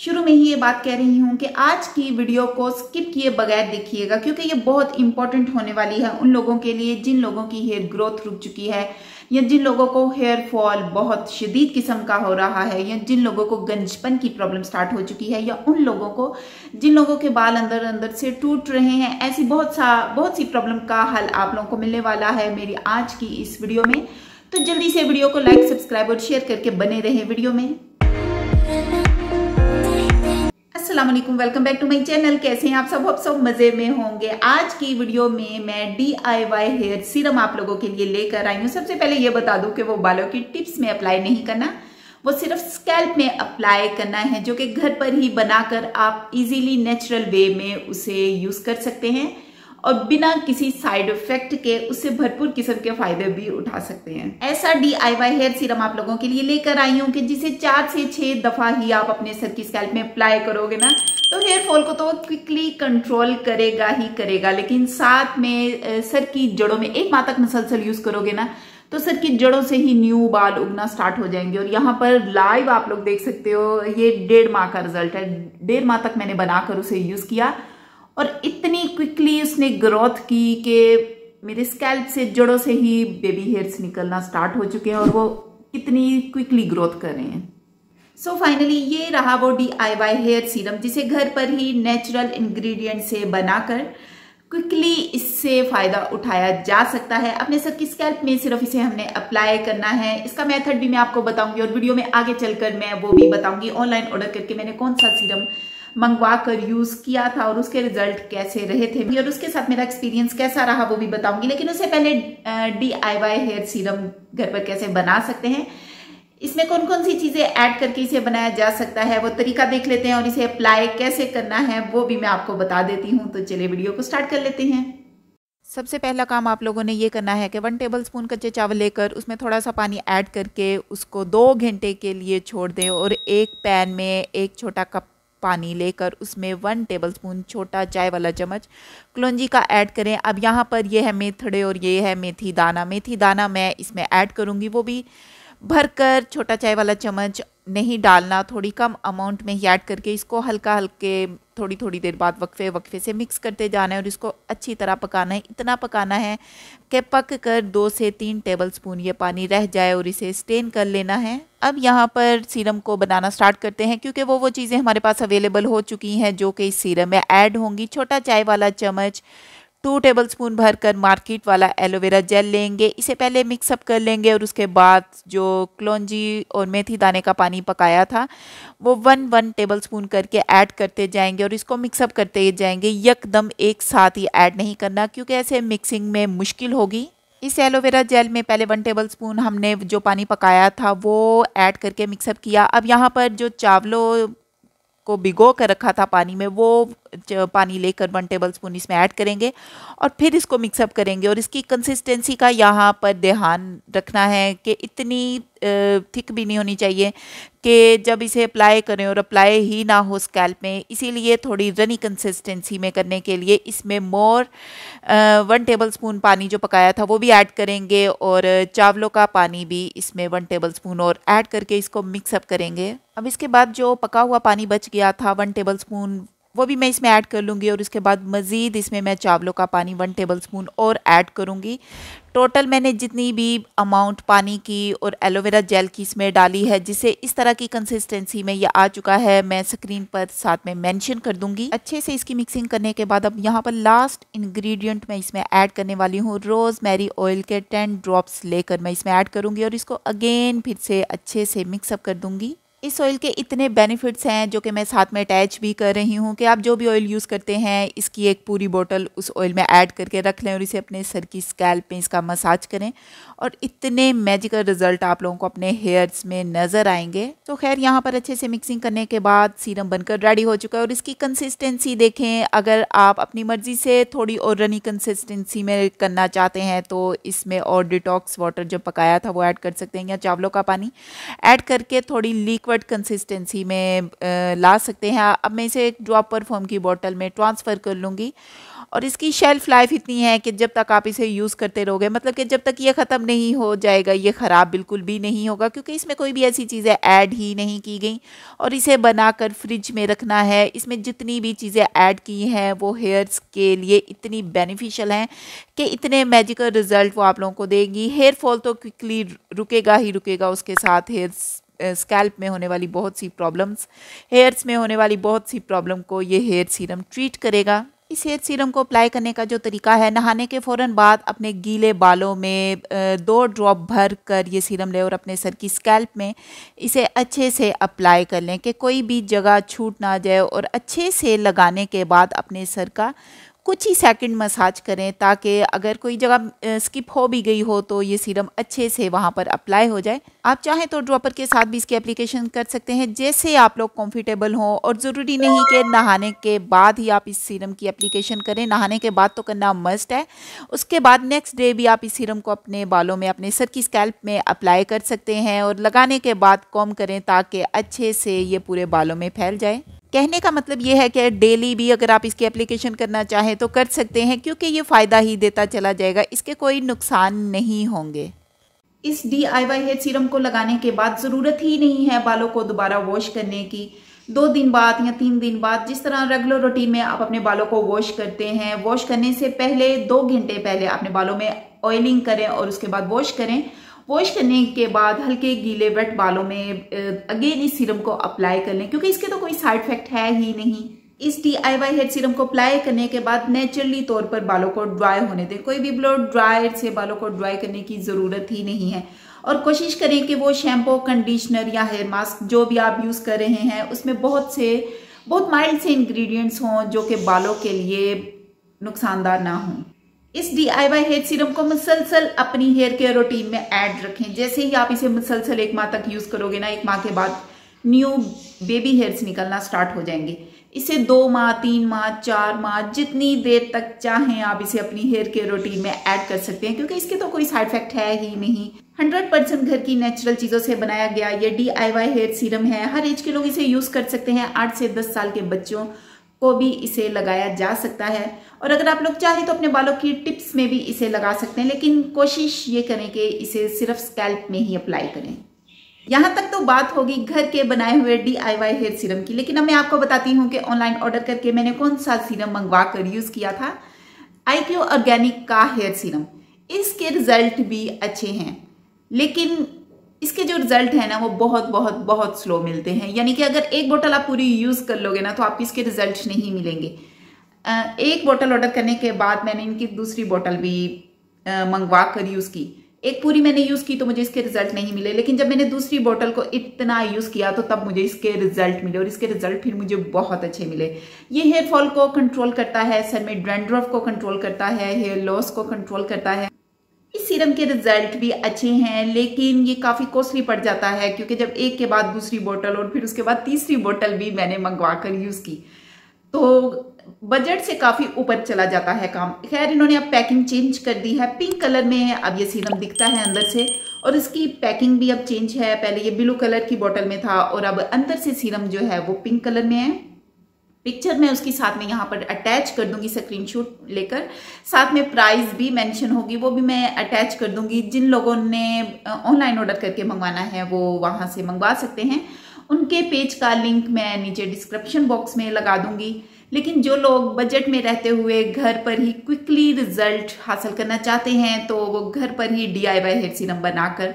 शुरू में ही ये बात कह रही हूँ कि आज की वीडियो को स्किप किए बगैर देखिएगा, क्योंकि ये बहुत इंपॉर्टेंट होने वाली है उन लोगों के लिए जिन लोगों की हेयर ग्रोथ रुक चुकी है, या जिन लोगों को हेयर फॉल बहुत शदीद किस्म का हो रहा है, या जिन लोगों को गंजपन की प्रॉब्लम स्टार्ट हो चुकी है, या उन लोगों को जिन लोगों के बाल अंदर अंदर से टूट रहे हैं, ऐसी बहुत सा, बहुत सी प्रॉब्लम का हल आप लोगों को मिलने वाला है मेरी आज की इस वीडियो में। तो जल्दी से वीडियो को लाइक सब्सक्राइब और शेयर करके बने रहे वीडियो में। Aslam welcome back to my channel कैसे हैं आप सब? आप सब मज़े में होंगे। आज की वीडियो में मैं D I Y hair serum आप लोगों के लिए लेकर आई हूँ। सबसे पहले ये बता दूँ कि वो बालों की टिप्स में अप्लाई नहीं करना। वो सिर्फ़ स्कैल्प में अप्लाई करना है, जो कि घर पर ही बनाकर आप इजीली नेचुरल वे में उसे यूज़ कर सकते हैं। और बिना किसी साइड इफ़ेक्ट के उससे भरपूर किस्म के फ़ायदे भी उठा सकते हैं। ऐसा D I Y hair serum आप लोगों के लिए लेकर आई हूँ कि जिसे चार से छह दफ़ा ही आप अपने सर की स्कैल्प में अप्लाई करोगे ना तो हेयर फॉल को तो क्विकली कंट्रोल करेगा ही करेगा, लेकिन साथ में सर की जड़ों में एक माह तक मसलसल यूज़ करोगे ना तो सर की जड़ों से ही न्यू बाल उगना स्टार्ट हो जाएँगे। और यहाँ पर लाइव आप लोग देख सकते हो, ये डेढ़ माह का रिज़ल्ट है। डेढ़ माह तक मैंने बनाकर उसे यूज़ किया। और इतनी क्विकली उसने ग्रोथ की कि मेरे स्कैल्प से जड़ों से ही बेबी हेयर्स निकलना स्टार्ट हो चुके हैं और वो कितनी क्विकली ग्रोथ कर रहे हैं। सो so फाइनली ये रहा वो D I Y hair serum जिसे घर पर ही नेचुरल इंग्रेडिएंट से बनाकर क्विकली इससे फ़ायदा उठाया जा सकता है। अपने सर की स्कैल्प में सिर्फ़ इसे हमने अप्लाई करना है। इसका मेथड भी मैं आपको बताऊँगी और वीडियो में आगे चलकर मैं वो भी बताऊँगी। ऑनलाइन ऑर्डर करके मैंने कौन सा सीरम मंगवा कर यूज़ किया था और उसके रिज़ल्ट कैसे रहे थे और उसके साथ मेरा एक्सपीरियंस कैसा रहा वो भी बताऊँगी। लेकिन उससे पहले D I Y hair serum घर पर कैसे बना सकते हैं, इसमें कौन कौन सी चीज़ें ऐड करके इसे बनाया जा सकता है, वो तरीका देख लेते हैं और इसे अप्लाई कैसे करना है, वो भी मैं आपको बता देती हूँ। तो चलिए वीडियो को स्टार्ट कर लेते हैं। सबसे पहला काम आप लोगों ने ये करना है कि वन टेबल स्पून कच्चे चावल लेकर उसमें थोड़ा सा पानी ऐड करके उसको दो घंटे के लिए छोड़ दें और एक पैन में एक छोटा कप पानी लेकर उसमें वन टेबलस्पून छोटा चाय वाला चम्मच। कलौजी का ऐड करें। अब यहाँ पर यह है मेथड़े और ये है मेथी दाना। मेथी दाना मैं इसमें ऐड करूँगी, वो भी भरकर छोटा चाय वाला चम्मच नहीं डालना, थोड़ी कम अमाउंट में ही ऐड करके इसको हल्का हल्के थोड़ी थोड़ी देर बाद वक्फे वक्फे से मिक्स करते जाना है और इसको अच्छी तरह पकाना है। इतना पकाना है कि पक कर दो से तीन टेबल स्पून ये पानी रह जाए और इसे स्टेन कर लेना है। अब यहाँ पर सीरम को बनाना स्टार्ट करते हैं क्योंकि वो वो चीज़ें हमारे पास अवेलेबल हो चुकी हैं जो कि इस सीरम में ऐड होंगी। छोटा चाय वाला चम्मच टू टेबल स्पून भरकर मार्केट वाला एलोवेरा जेल लेंगे। इसे पहले मिक्सअप कर लेंगे और उसके बाद जो क्लौजी और मेथी दाने का पानी पकाया था, वो वन वन टेबल स्पून करके ऐड करते जाएँगे और इसको मिक्सअप करते जाएँगे। यकदम एक साथ ही ऐड नहीं करना, क्योंकि ऐसे मिक्सिंग में मुश्किल होगी। इस एलोवेरा जेल में पहले वन टेबल स्पून हमने जो पानी पकाया था, वो ऐड करके मिक्सअप किया। अब यहाँ पर जो चावलों को भिगो कर रखा था पानी में, वो पानी लेकर वन टेबल स्पून इसमें ऐड करेंगे और फिर इसको मिक्सअप करेंगे और इसकी कंसिस्टेंसी का यहाँ पर ध्यान रखना है कि इतनी थिक भी नहीं होनी चाहिए कि जब इसे अप्लाई करें और अप्लाई ही ना हो स्कैल्प में, इसीलिए थोड़ी रनी कंसिस्टेंसी में करने के लिए इसमें मोर वन टेबल स्पून पानी जो पकाया था वो भी ऐड करेंगे और चावलों का पानी भी इसमें वन टेबल स्पून और ऐड करके इसको मिक्सअप करेंगे। अब इसके बाद जो पका हुआ पानी बच गया था वन टेबल स्पून वो भी मैं इसमें ऐड कर लूँगी और उसके बाद मज़ीद इसमें मैं चावलों का पानी वन टेबल स्पून और ऐड करूँगी। टोटल मैंने जितनी भी अमाउंट पानी की और एलोवेरा जेल की इसमें डाली है, जिसे इस तरह की कंसिस्टेंसी में ये आ चुका है, मैं स्क्रीन पर साथ में मेंशन कर दूँगी। अच्छे से इसकी मिक्सिंग करने के बाद अब यहाँ पर लास्ट इंग्रेडिएंट मैं इसमें ऐड करने वाली हूँ रोज़ मैरी ऑयल के टेन ड्रॉप्स लेकर मैं इसमें ऐड करूँगी और इसको अगेन फिर से अच्छे से मिक्सअप कर दूँगी। इस ऑयल के इतने बेनिफिट्स हैं जो कि मैं साथ में अटैच भी कर रही हूँ कि आप जो भी ऑयल यूज़ करते हैं, इसकी एक पूरी बोतल उस ऑयल में ऐड करके रख लें और इसे अपने सर की स्कैल्प पे इसका मसाज करें। और इतने मैजिकल रिज़ल्ट आप लोगों को अपने हेयर्स में नज़र आएँगे। तो खैर, यहाँ पर अच्छे से मिक्सिंग करने के बाद सीरम बनकर रेडी हो चुका है और इसकी कंसिस्टेंसी देखें। अगर आप अपनी मर्ज़ी से थोड़ी और रनी कंसिस्टेंसी में करना चाहते हैं तो इसमें और डिटॉक्स वाटर जो पकाया था वो ऐड कर सकते हैं या चावलों का पानी ऐड करके थोड़ी लिक्विड कंसिस्टेंसी में ला सकते हैं। अब मैं इसे एक ड्रॉपर फॉर्म की बॉटल में ट्रांसफ़र कर लूँगी। और इसकी शेल्फ लाइफ इतनी है कि जब तक आप इसे यूज़ करते रहोगे मतलब कि जब तक ये ख़त्म नहीं हो जाएगा, ये ख़राब बिल्कुल भी नहीं होगा, क्योंकि इसमें कोई भी ऐसी चीज़ें ऐड ही नहीं की गई। और इसे बनाकर फ्रिज में रखना है। इसमें जितनी भी चीज़ें ऐड की हैं, वो हेयर्स के लिए इतनी बेनिफिशियल हैं कि इतने मैजिकल रिज़ल्ट वो आप लोगों को देगी। हेयर फॉल तो क्विकली रुकेगा ही रुकेगा उसके साथ हेयर्स स्कैल्प में होने वाली बहुत सी प्रॉब्लम्स हेयर्स में होने वाली बहुत सी प्रॉब्लम को ये हेयर सीरम ट्रीट करेगा। इस हेयर सीरम को अप्लाई करने का जो तरीका है, नहाने के फ़ौरन बाद अपने गीले बालों में दो ड्रॉप भर कर ये सीरम लें और अपने सर की स्कैल्प में इसे अच्छे से अप्लाई कर लें कि कोई भी जगह छूट ना जाए और अच्छे से लगाने के बाद अपने सर का कुछ ही सेकंड मसाज करें ताकि अगर कोई जगह स्किप हो भी गई हो तो ये सीरम अच्छे से वहाँ पर अप्लाई हो जाए। आप चाहें तो ड्रॉपर के साथ भी इसकी एप्लीकेशन कर सकते हैं, जैसे आप लोग कंफर्टेबल हों और ज़रूरी नहीं कि नहाने के बाद ही आप इस सीरम की एप्लीकेशन करें। नहाने के बाद तो करना मस्ट है। उसके बाद नेक्स्ट डे भी आप इस सीरम को अपने बालों में, अपने सर की स्कैल्प में अप्लाई कर सकते हैं और लगाने के बाद कॉम करें ताकि अच्छे से ये पूरे बालों में फैल जाए। कहने का मतलब ये है कि डेली भी अगर आप इसकी एप्लीकेशन करना चाहें तो कर सकते हैं, क्योंकि ये फ़ायदा ही देता चला जाएगा। इसके कोई नुकसान नहीं होंगे। इस D I Y hair serum को लगाने के बाद ज़रूरत ही नहीं है बालों को दोबारा वॉश करने की। दो दिन बाद या तीन दिन बाद जिस तरह रेगुलर रूटीन में आप अपने बालों को वॉश करते हैं वॉश करने से पहले दो घंटे पहले अपने बालों में ऑयलिंग करें और उसके बाद वॉश करें। वॉश करने के बाद हल्के गीले वेट बालों में अगेन इस सीरम को अप्लाई कर लें, क्योंकि इसके तो साइड इफ़ेक्ट है ही नहीं। इस D I Y hair serum को अप्लाई करने के बाद नेचुरली तौर पर बालों को ड्राई होने दें। कोई भी ब्लो ड्रायर से बालों को ड्राई करने की ज़रूरत ही नहीं है। और कोशिश करें कि वो शैम्पू कंडीशनर या हेयर मास्क जो भी आप यूज़ कर रहे हैं, उसमें बहुत से, बहुत माइल्ड से इंग्रेडिएंट्स हों जो कि बालों के लिए नुकसानदार ना हों। इस D I Y hair serum को मुसलसल अपनी हेयर केयर रूटीन में ऐड रखें। जैसे ही आप इसे मुसलसल एक माह तक यूज़ करोगे ना, एक माह के बाद न्यू बेबी हेयर्स निकलना स्टार्ट हो जाएँगे। इसे दो माह, तीन माह, चार माह, जितनी देर तक चाहें आप इसे अपनी हेयर केयर रूटीन में ऐड कर सकते हैं, क्योंकि इसके तो कोई साइड इफ़ेक्ट है ही नहीं। हंड्रेड परसेंट घर की नेचुरल चीज़ों से बनाया गया ये D I Y hair serum है। हर एज के लोग इसे यूज़ कर सकते हैं। आठ से दस साल के बच्चों को भी इसे लगाया जा सकता है। और अगर आप लोग चाहें तो अपने बालों की टिप्स में भी इसे लगा सकते हैं, लेकिन कोशिश ये करें कि इसे सिर्फ़ स्कैल्प में ही अप्लाई करें। यहाँ तक तो बात होगी घर के बनाए हुए D I Y hair serum की, लेकिन अब मैं आपको बताती हूँ कि ऑनलाइन ऑर्डर करके मैंने कौन सा सीरम मंगवा कर यूज़ किया था। आई क्यू ऑर्गेनिक का हेयर सीरम इसके रिज़ल्ट भी अच्छे हैं, लेकिन इसके जो रिज़ल्ट है ना, वो बहुत बहुत बहुत स्लो मिलते हैं। यानी कि अगर एक बोतल आप पूरी यूज़ कर लोगे ना तो आपको इसके रिज़ल्ट नहीं मिलेंगे। एक बोतल ऑर्डर करने के बाद मैंने इनकी दूसरी बोतल भी मंगवा कर यूज़ की। एक पूरी मैंने यूज़ की तो मुझे इसके रिज़ल्ट नहीं मिले, लेकिन जब मैंने दूसरी बोतल को इतना यूज़ किया तो तब मुझे इसके रिज़ल्ट मिले, और इसके रिज़ल्ट फिर मुझे बहुत अच्छे मिले। ये हेयर फॉल को कंट्रोल करता है सर में ड्रेंड्रफ को कंट्रोल करता है हेयर लॉस को कंट्रोल करता है। इस सीरम के रिज़ल्ट भी अच्छे हैं, लेकिन ये काफ़ी कॉस्टली पड़ जाता है, क्योंकि जब एक के बाद दूसरी बोतल और फिर उसके बाद तीसरी बोतल भी मैंने मंगवा कर यूज़ की। तो बजट से काफ़ी ऊपर चला जाता है काम। खैर, इन्होंने अब पैकिंग चेंज कर दी है। पिंक कलर में है अब ये सीरम दिखता है अंदर से, और इसकी पैकिंग भी अब चेंज है। पहले ये ब्लू कलर की बोतल में था, और अब अंदर से सीरम जो है वो पिंक कलर में है। पिक्चर मैं उसकी साथ में यहाँ पर अटैच कर दूँगी स्क्रीनशॉट लेकर। साथ में प्राइस भी मेंशन होगी, वो भी मैं अटैच कर दूँगी। जिन लोगों ने ऑनलाइन ऑर्डर करके मंगवाना है, वो वहाँ से मंगवा सकते हैं। उनके पेज का लिंक मैं नीचे डिस्क्रिप्शन बॉक्स में लगा दूँगी। लेकिन जो लोग बजट में रहते हुए घर पर ही क्विकली रिज़ल्ट हासिल करना चाहते हैं तो वो घर पर ही D I Y hair serum बनाकर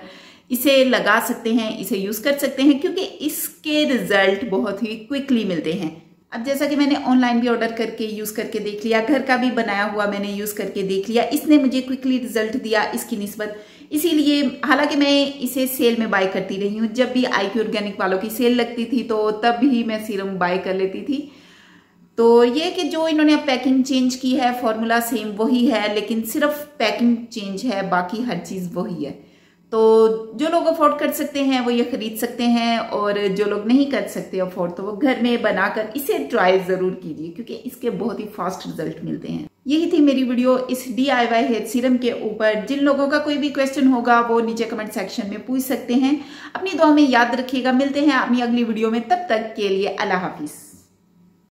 इसे लगा सकते हैं, इसे यूज़ कर सकते हैं, क्योंकि इसके रिज़ल्ट बहुत ही क्विकली मिलते हैं। अब जैसा कि मैंने ऑनलाइन भी ऑर्डर करके यूज़ करके देख लिया, घर का भी बनाया हुआ मैंने यूज़ करके देख लिया, इसने मुझे क्विकली रिज़ल्ट दिया इसकी नस्बत। इसीलिए, हालाँकि मैं इसे सेल में बाय करती रही हूँ, जब भी आई ऑर्गेनिक वालों की सेल लगती थी तो तब ही मैं सीरम बाय कर लेती थी। तो ये कि जो इन्होंने अब पैकिंग चेंज की है फॉर्मूला सेम वही है, लेकिन सिर्फ़ पैकिंग चेंज है, बाकी हर चीज़ वही है। तो जो लोग अफोर्ड कर सकते हैं, वो ये खरीद सकते हैं और जो लोग नहीं कर सकते अफोर्ड तो वो घर में बनाकर इसे ट्राई ज़रूर कीजिए, क्योंकि इसके बहुत ही फास्ट रिज़ल्ट मिलते हैं। यही थी मेरी वीडियो इस D I Y hair serum के ऊपर। जिन लोगों का कोई भी क्वेश्चन होगा, वो नीचे कमेंट सेक्शन में पूछ सकते हैं। अपनी दुआ में याद रखिएगा। मिलते हैं अपनी अगली वीडियो में। तब तक के लिए अल्लाह हाफिज़।